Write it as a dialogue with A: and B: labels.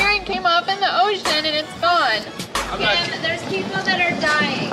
A: earring came off in the ocean and it's gone.
B: Kim, there's people that are dying.